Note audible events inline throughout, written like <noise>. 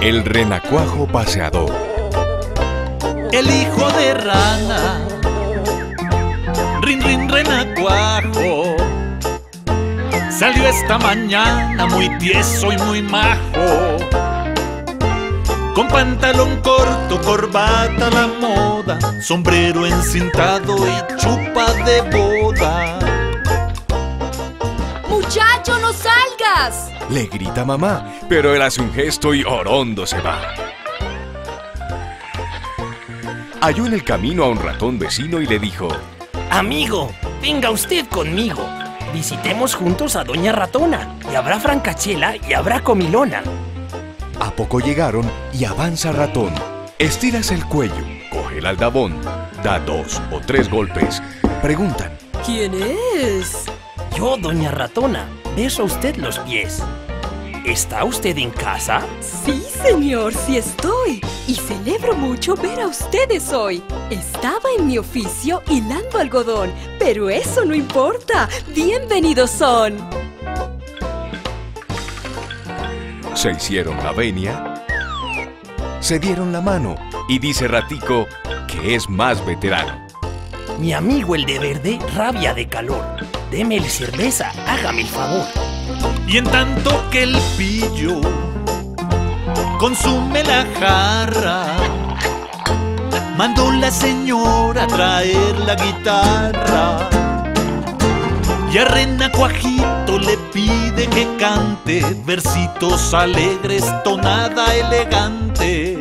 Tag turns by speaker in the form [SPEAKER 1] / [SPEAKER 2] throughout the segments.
[SPEAKER 1] El renacuajo paseador.
[SPEAKER 2] El hijo de rana. Rin, rin, renacuajo. Salió esta mañana muy tieso y muy majo. Con pantalón corto, corbata a la moda, sombrero encintado y chupa de boda.
[SPEAKER 3] ¡Muchacho, no salgas!
[SPEAKER 1] Le grita mamá, pero él hace un gesto y orondo se va. Halló en el camino a un ratón vecino y le dijo,
[SPEAKER 4] Amigo, venga usted conmigo. Visitemos juntos a Doña Ratona. Y habrá francachela y habrá comilona.
[SPEAKER 1] A poco llegaron y avanza ratón. Estiras el cuello, coge el aldabón, da dos o tres golpes. Preguntan,
[SPEAKER 3] ¿Quién es?
[SPEAKER 4] Yo, Doña Ratona, beso a usted los pies. ¿Está usted en casa?
[SPEAKER 3] Sí, señor, sí estoy. Y celebro mucho ver a ustedes hoy. Estaba en mi oficio hilando algodón, pero eso no importa. Bienvenidos son.
[SPEAKER 1] Se hicieron la venia, se dieron la mano y dice Ratico que es más veterano.
[SPEAKER 4] Mi amigo el de verde rabia de calor. Deme cerveza, hágame el favor.
[SPEAKER 2] Y en tanto que el pillo consume la jarra, mandó la señora a traer la guitarra. Y a Renacuajito le pide que cante versitos alegres, tonada elegante.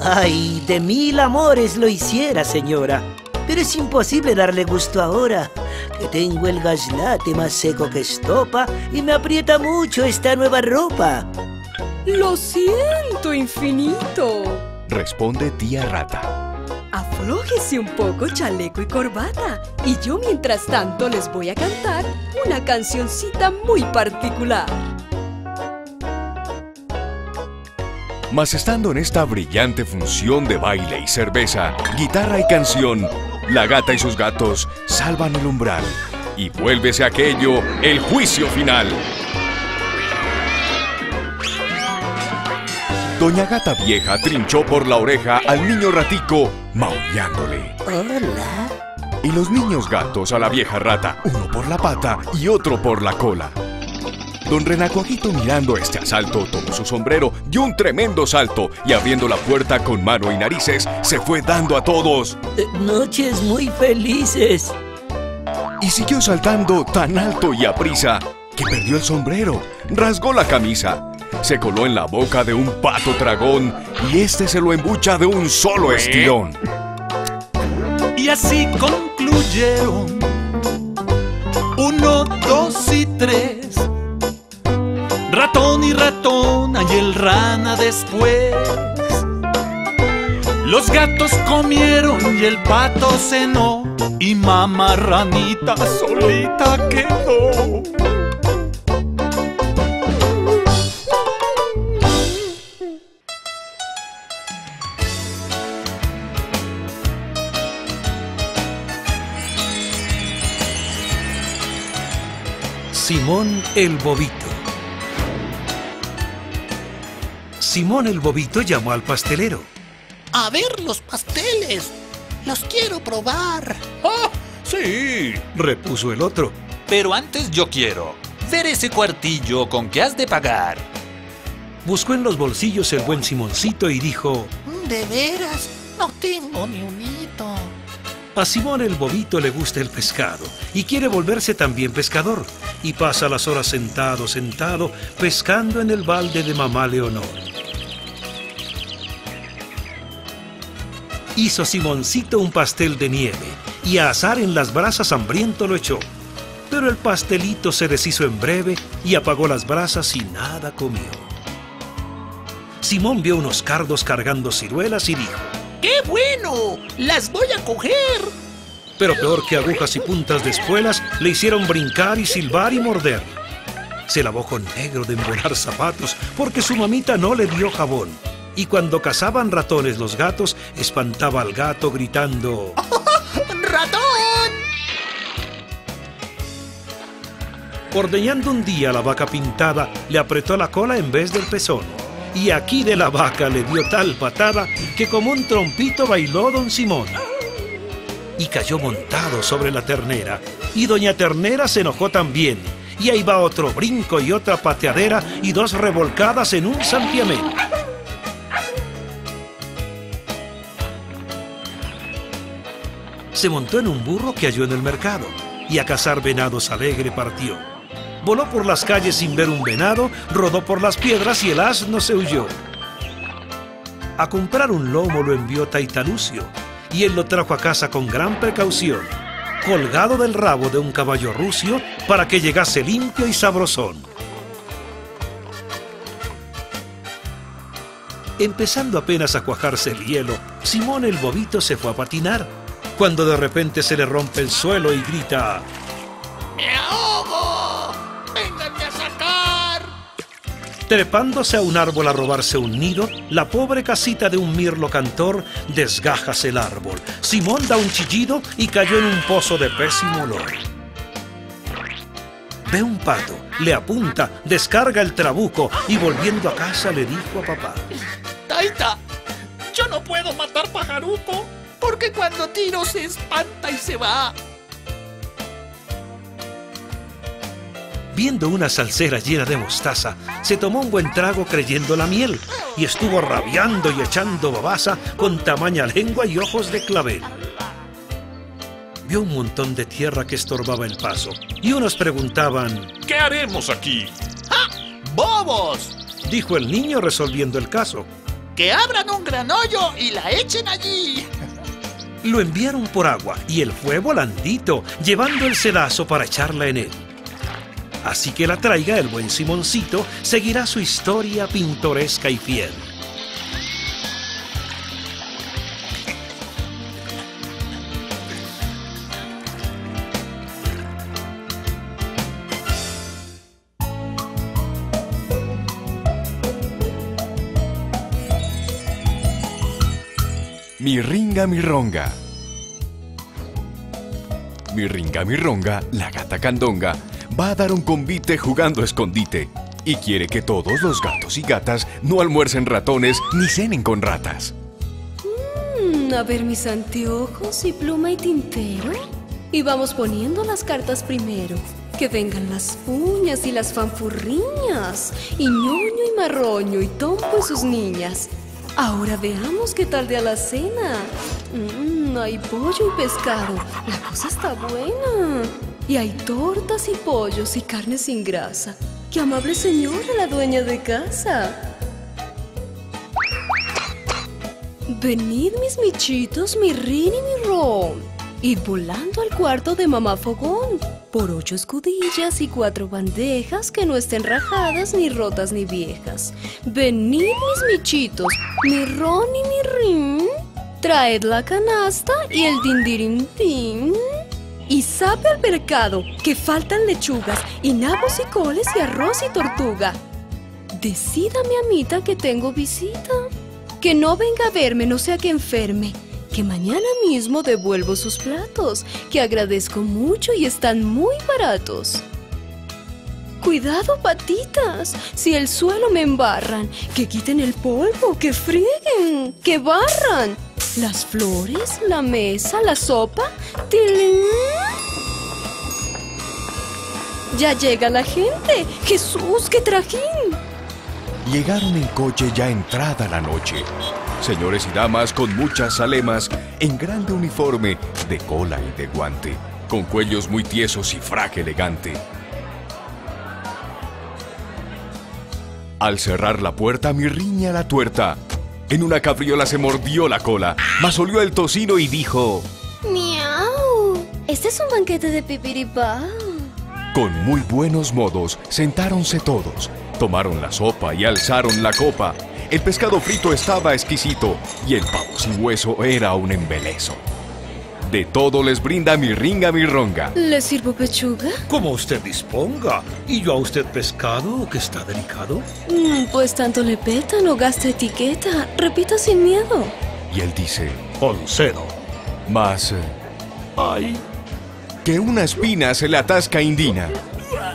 [SPEAKER 5] Ay, de mil amores lo hiciera, señora. Pero es imposible darle gusto ahora, que tengo el gaslate más seco que estopa y me aprieta mucho esta nueva ropa.
[SPEAKER 3] Lo siento, infinito.
[SPEAKER 1] Responde tía rata.
[SPEAKER 3] Aflójese un poco chaleco y corbata. Y yo mientras tanto les voy a cantar una cancioncita muy particular.
[SPEAKER 1] Mas estando en esta brillante función de baile y cerveza, guitarra y canción, la gata y sus gatos salvan el umbral. Y vuélvese aquello el juicio final. Doña Gata Vieja trinchó por la oreja al niño ratico, maullándole.
[SPEAKER 5] Hola.
[SPEAKER 1] Y los niños gatos a la vieja rata, uno por la pata y otro por la cola. Don Renacuajito mirando este asalto tomó su sombrero, dio un tremendo salto y abriendo la puerta con mano y narices, se fue dando a todos.
[SPEAKER 5] Eh, Noches muy felices.
[SPEAKER 1] Y siguió saltando tan alto y a prisa que perdió el sombrero, rasgó la camisa, se coló en la boca de un pato dragón y este se lo embucha de un solo estirón.
[SPEAKER 2] Y así concluyeron. Uno, dos y tres. Ratón y ratona y el rana después. Los gatos comieron y el pato cenó. Y mamá ranita solita quedó.
[SPEAKER 6] El Bobito. Simón el Bobito llamó al pastelero.
[SPEAKER 7] A ver los pasteles. Los quiero probar.
[SPEAKER 2] ¡Ah! Sí.
[SPEAKER 6] Repuso el otro.
[SPEAKER 2] Pero antes yo quiero ver ese cuartillo con que has de pagar.
[SPEAKER 6] Buscó en los bolsillos el buen Simoncito y dijo,
[SPEAKER 7] ¿De veras? No tengo ni un hito.
[SPEAKER 6] A Simón el Bobito le gusta el pescado y quiere volverse también pescador y pasa las horas sentado, sentado, pescando en el balde de mamá Leonor. Hizo Simoncito un pastel de nieve y a asar en las brasas hambriento lo echó. Pero el pastelito se deshizo en breve y apagó las brasas y nada comió. Simón vio unos cardos cargando ciruelas y dijo,
[SPEAKER 7] ¡Qué bueno! ¡Las voy a coger!
[SPEAKER 6] pero peor que agujas y puntas de espuelas, le hicieron brincar y silbar y morder. Se lavó con negro de embonar zapatos porque su mamita no le dio jabón. Y cuando cazaban ratones los gatos, espantaba al gato gritando, <laughs>
[SPEAKER 7] ratón!
[SPEAKER 6] Ordeñando un día la vaca pintada, le apretó la cola en vez del pezón. Y aquí de la vaca le dio tal patada que como un trompito bailó don Simón. Y cayó montado sobre la ternera. Y doña Ternera se enojó también. Y ahí va otro brinco y otra pateadera y dos revolcadas en un santiamén. Se montó en un burro que halló en el mercado y a cazar venados alegre partió. Voló por las calles sin ver un venado, rodó por las piedras y el asno se huyó. A comprar un lomo lo envió Taitalucio y él lo trajo a casa con gran precaución, colgado del rabo de un caballo rucio para que llegase limpio y sabrosón. Empezando apenas a cuajarse el hielo, Simón el bobito se fue a patinar, cuando de repente se le rompe el suelo y grita, Trepándose a un árbol a robarse un nido, la pobre casita de un mirlo cantor desgajas el árbol. Simón da un chillido y cayó en un pozo de pésimo olor. Ve un pato, le apunta, descarga el trabuco y volviendo a casa le dijo a papá.
[SPEAKER 7] ¡Taita! Yo no puedo matar pajaruco porque cuando tiro se espanta y se va.
[SPEAKER 6] Viendo una salsera llena de mostaza, se tomó un buen trago creyendo la miel y estuvo rabiando y echando babasa con tamaña lengua y ojos de clavel. Vio un montón de tierra que estorbaba el paso y unos preguntaban,
[SPEAKER 1] ¿Qué haremos aquí?
[SPEAKER 7] ¡Ja! ¡Bobos!
[SPEAKER 6] dijo el niño resolviendo el caso.
[SPEAKER 7] ¡Que abran un gran hoyo y la echen allí!
[SPEAKER 6] Lo enviaron por agua y él fue volandito, llevando el sedazo para echarla en él. Así que la traiga el buen Simoncito, seguirá su historia pintoresca y fiel.
[SPEAKER 1] Mi ringa, mi ronga. Mi ringa, mi ronga, la gata candonga, va a dar un convite jugando a escondite y quiere que todos los gatos y gatas no almuercen ratones ni cenen con ratas.
[SPEAKER 3] Mm, a ver mis anteojos y pluma y tintero. Y vamos poniendo las cartas primero. Que vengan las uñas y las fanfurriñas. Y ñoño y marroño y tompo y sus niñas. Ahora veamos qué tal de alacena. Mm, hay pollo y pescado. La cosa está buena. Y hay tortas y pollos y carne sin grasa. ¡Qué amable señora la dueña de casa! Venid, mis michitos, mi rin y mi ron. Id volando al cuarto de mamá Fogón. Por ocho escudillas y cuatro bandejas que no estén rajadas, ni rotas, ni viejas. Venid, mis michitos, mi ron y mi rin. Traed la canasta y el dindirin din. Y sabe al mercado que faltan lechugas y nabos y coles y arroz y tortuga. Decida mi amita que tengo visita. Que no venga a verme, no sea que enferme. Que mañana mismo devuelvo sus platos, que agradezco mucho y están muy baratos. Cuidado, patitas, si el suelo me embarran, que quiten el polvo, que frieguen, que barran. Las flores, la mesa, la sopa. ¡tilín! Ya llega la gente. Jesús, qué trajín.
[SPEAKER 1] Llegaron en coche ya entrada la noche. Señores y damas con muchas alemas, en grande uniforme, de cola y de guante, con cuellos muy tiesos y fraque elegante. Al cerrar la puerta, mi riña la tuerta. En una cabriola se mordió la cola, mas olió el tocino y dijo,
[SPEAKER 3] ¡Miau! Este es un banquete de pipiripá.
[SPEAKER 1] Con muy buenos modos, sentáronse todos, tomaron la sopa y alzaron la copa. El pescado frito estaba exquisito y el pavo sin hueso era un embeleso. De todo les brinda mi ringa mi ronga.
[SPEAKER 3] ¿Le sirvo pechuga?
[SPEAKER 6] Como usted disponga. ¿Y yo a usted pescado, que está delicado?
[SPEAKER 3] Mm, pues tanto le peta, no gasta etiqueta. Repita sin miedo.
[SPEAKER 1] Y él dice,
[SPEAKER 6] Concedo.
[SPEAKER 1] mas, eh,
[SPEAKER 2] Ay,
[SPEAKER 1] que una espina se le atasca a Indina.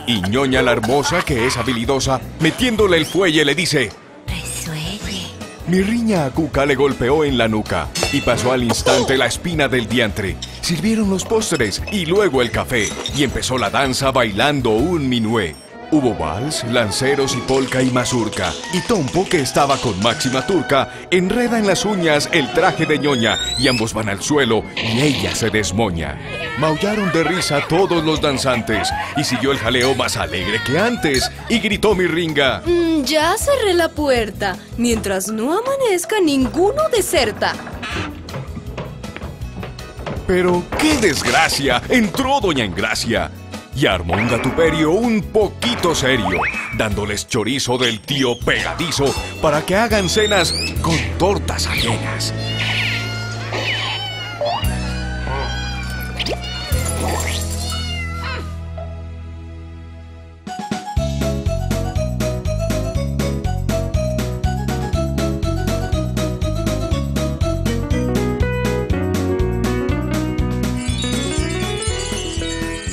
[SPEAKER 1] Y ñoña la hermosa, que es habilidosa, metiéndole el fuelle le dice...
[SPEAKER 8] Resuelle.
[SPEAKER 1] Mi riña a Cuca le golpeó en la nuca y pasó al instante la espina del diantre. Sirvieron los postres y luego el café y empezó la danza bailando un minué. Hubo vals, lanceros y polka y mazurca. Y Tompo, que estaba con máxima turca, enreda en las uñas el traje de ñoña y ambos van al suelo y ella se desmoña. Maullaron de risa todos los danzantes y siguió el jaleo más alegre que antes y gritó mi ringa.
[SPEAKER 3] Mm, ya cerré la puerta. Mientras no amanezca, ninguno deserta.
[SPEAKER 1] Pero qué desgracia, entró doña Engracia y armó un gatuperio un poquito serio, dándoles chorizo del tío pegadizo para que hagan cenas con tortas ajenas.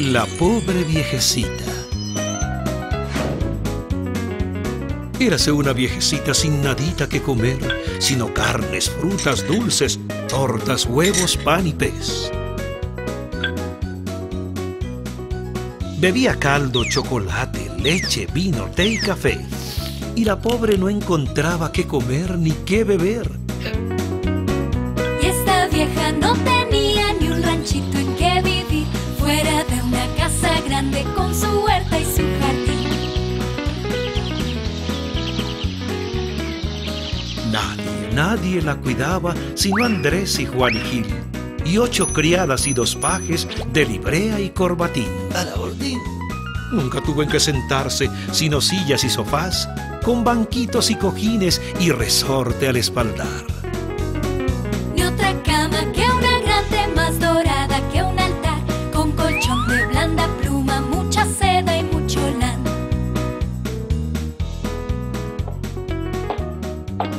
[SPEAKER 6] La pobre viejecita. Érase una viejecita sin nadita que comer, sino carnes, frutas, dulces, tortas, huevos, pan y pez. Bebía caldo, chocolate, leche, vino, té y café. Y la pobre no encontraba qué comer ni qué beber. Nadie, la cuidaba sino Andrés y Juan y Gil, y ocho criadas y dos pajes de librea y corbatín.
[SPEAKER 5] A la orden.
[SPEAKER 6] Nunca tuvo en que sentarse sino sillas y sofás, con banquitos y cojines y resorte al espaldar.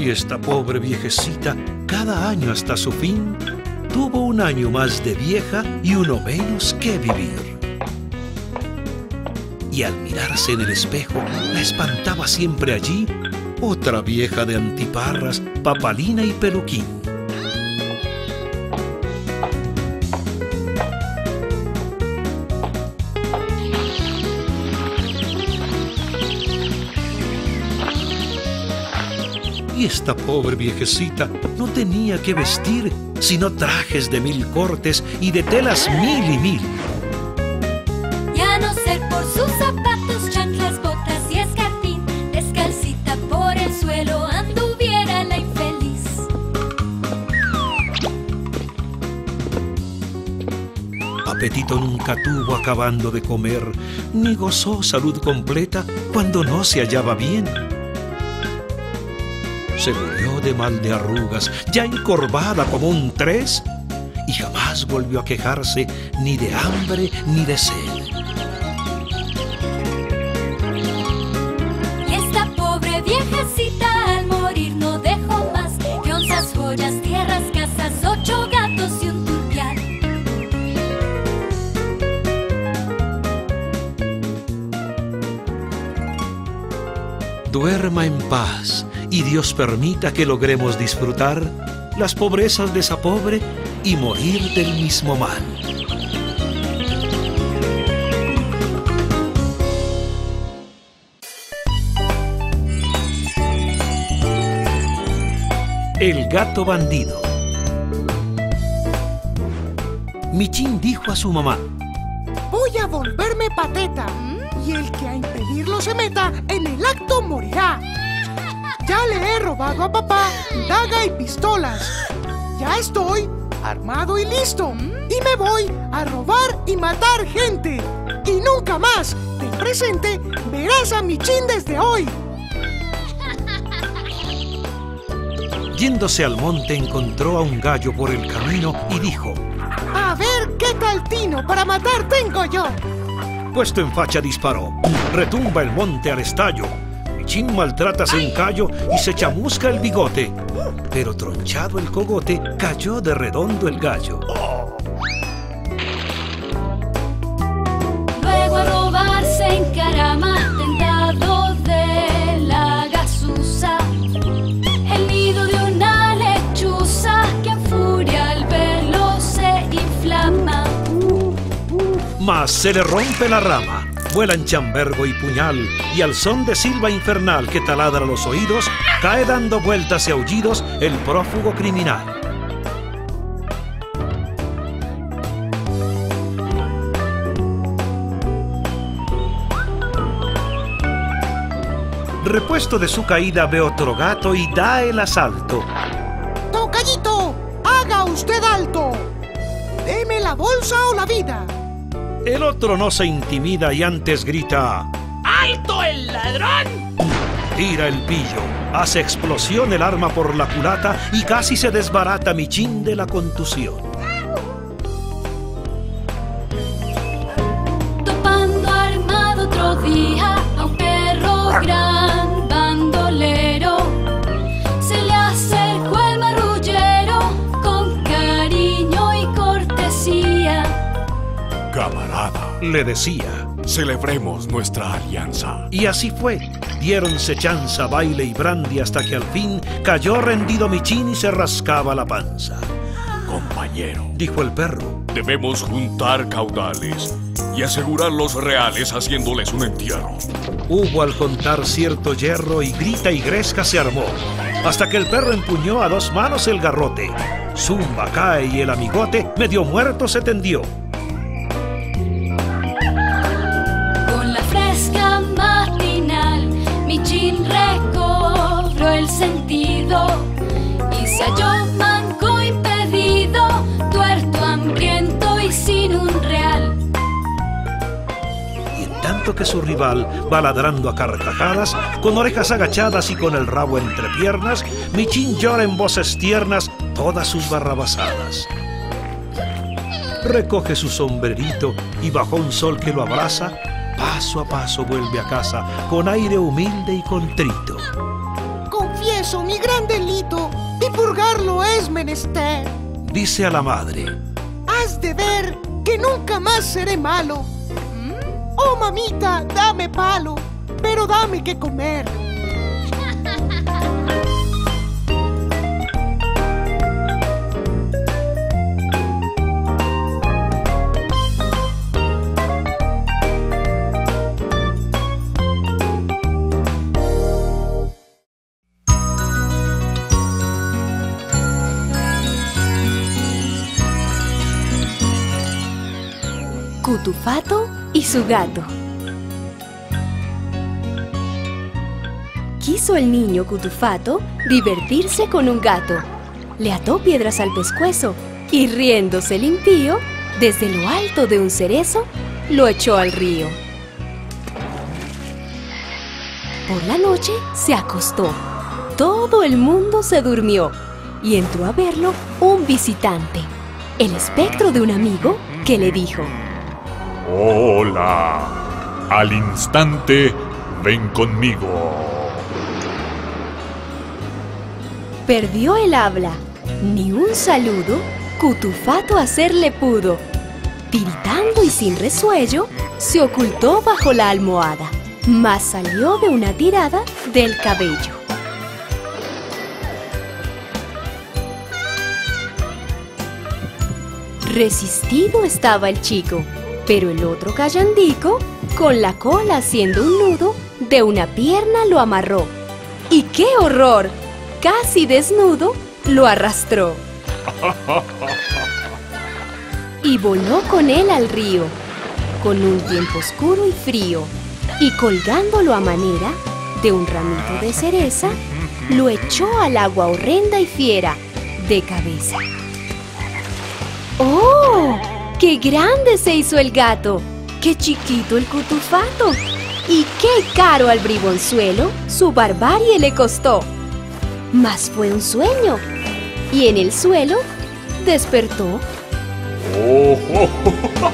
[SPEAKER 6] Esta pobre viejecita, cada año hasta su fin, tuvo un año más de vieja y uno menos que vivir. Y al mirarse en el espejo, la espantaba siempre allí otra vieja de antiparras, papalina y peluquín. Y esta pobre viejecita no tenía que vestir sino trajes de mil cortes y de telas mil y mil.
[SPEAKER 8] Y a no ser por sus zapatos, chanclas, botas y escarpín, descalcita por el suelo anduviera la infeliz.
[SPEAKER 6] Apetito nunca tuvo acabando de comer, ni gozó salud completa cuando no se hallaba bien. Se murió de mal de arrugas, ya encorvada como un tres, y jamás volvió a quejarse ni de hambre ni de sed.
[SPEAKER 8] Y esta pobre viejecita al morir no dejó más que onzas, joyas, tierras, casas, ocho gatos y un turpial.
[SPEAKER 6] Duerma en paz y Dios permita que logremos disfrutar las pobrezas de esa pobre y morir del mismo mal. El gato bandido. Michín dijo a su mamá,
[SPEAKER 9] Voy a volverme pateta. Y el que a impedirlo se meta, en el acto morirá. Ya le he robado a papá daga y pistolas. Ya estoy armado y listo. Y me voy a robar y matar gente. Y nunca más, ten presente, verás a mi chin desde hoy.
[SPEAKER 6] yéndose al monte encontró a un gallo por el camino y dijo,
[SPEAKER 9] A ver qué tal tino para matar tengo yo.
[SPEAKER 6] Puesto en facha disparó. Retumba el monte al estallo. Chin maltrata a Sencayo y se chamusca el bigote. Pero tronchado el cogote, cayó de redondo el gallo.
[SPEAKER 8] Luego a robar se encarama, tentado de la gasusa. El nido de una lechuza que en furia al verlo se inflama.
[SPEAKER 6] Mas se le rompe la rama Vuelan chambergo y puñal, y al son de silba infernal que taladra los oídos, cae dando vueltas y aullidos el prófugo criminal. Repuesto de su caída ve otro gato y da el asalto.
[SPEAKER 9] ¡Tocallito! ¡Haga usted alto! Deme la bolsa o la vida.
[SPEAKER 6] El otro no se intimida y antes grita,
[SPEAKER 7] ¡Alto el ladrón!
[SPEAKER 6] tira el pillo, hace explosión el arma por la culata y casi se desbarata Michín de la contusión.
[SPEAKER 8] Le
[SPEAKER 6] decía,
[SPEAKER 1] celebremos nuestra alianza.
[SPEAKER 6] y así fue. Diéronse chanza, baile y brandy hasta que al fin cayó rendido Michín y se rascaba la panza.
[SPEAKER 1] Compañero,
[SPEAKER 6] Dijo el perro,
[SPEAKER 1] debemos juntar caudales y asegurarlos reales haciéndoles un entierro.
[SPEAKER 6] Hubo al contar cierto hierro y grita y gresca se armó, hasta que el perro empuñó a dos manos el garrote. Zumba cae y el amigote medio muerto se tendió.
[SPEAKER 8] Y se halló manco impedido, tuerto, hambriento y sin un real.
[SPEAKER 6] Y en tanto que su rival va ladrando a carcajadas, con orejas agachadas y con el rabo entre piernas, Michín llora en voces tiernas todas sus barrabasadas. Recoge su sombrerito y bajo un sol que lo abraza, paso a paso vuelve a casa con aire humilde y contrito.
[SPEAKER 9] Confieso mi gran delito y purgarlo es menester.
[SPEAKER 6] Dice a la madre,
[SPEAKER 9] Has de ver que nunca más seré malo. Oh, mamita, dame palo, pero dame que comer.
[SPEAKER 3] Cutufato y su gato. Quiso el niño Cutufato divertirse con un gato. Le ató piedras al pescuezo y riéndose el desde lo alto de un cerezo, lo echó al río. Por la noche se acostó. Todo el mundo se durmió y entró a verlo un visitante, el espectro de un amigo que le dijo,
[SPEAKER 10] Hola. Al instante, ven conmigo.
[SPEAKER 3] Perdió el habla, ni un saludo Cutufato hacerle pudo. Tiritando y sin resuello, se ocultó bajo la almohada, mas salió de una tirada del cabello. Resistido estaba el chico, pero el otro callandico, con la cola haciendo un nudo, de una pierna lo amarró. ¡Y qué horror! Casi desnudo, lo arrastró. Y voló con él al río, con un tiempo oscuro y frío, y colgándolo a manera de un ramito de cereza, lo echó al agua horrenda y fiera, de cabeza. ¡Oh! ¡Qué grande se hizo el gato! ¡Qué chiquito el cutufato! ¡Y qué caro al bribonzuelo su barbarie le costó! Mas fue un sueño, y en el suelo despertó.
[SPEAKER 10] Oh, oh, oh.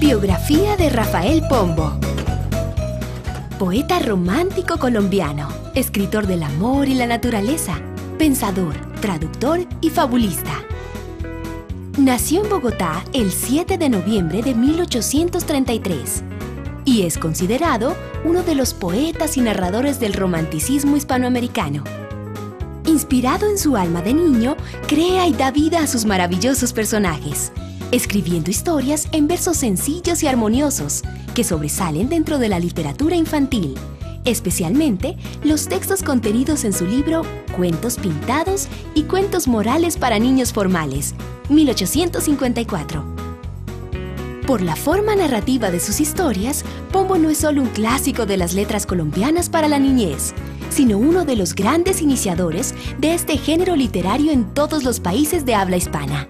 [SPEAKER 3] Biografía de Rafael Pombo. Poeta romántico colombiano, escritor del amor y la naturaleza, pensador, traductor y fabulista. Nació en Bogotá el 7 de noviembre de 1833. y es considerado uno de los poetas y narradores del romanticismo hispanoamericano. Inspirado en su alma de niño, crea y da vida a sus maravillosos personajes, escribiendo historias en versos sencillos y armoniosos que sobresalen dentro de la literatura infantil, especialmente los textos contenidos en su libro Cuentos Pintados y Cuentos Morales para Niños Formales, 1854. Por la forma narrativa de sus historias, Pombo no es solo un clásico de las letras colombianas para la niñez, sino uno de los grandes iniciadores de este género literario en todos los países de habla hispana.